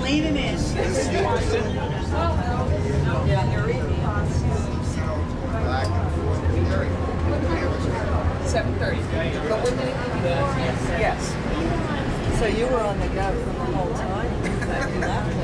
Leaning in. Seven thirty. But we're gonna, yes. So you were on the go for the whole time? You left. Yeah. I-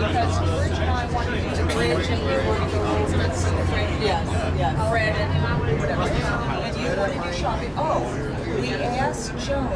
because Rich and I wanted to do the bridge and we were to go over and see the Fred. Yes, yes. Fred and whatever. And you wanted to shop it. Oh, we asked Joan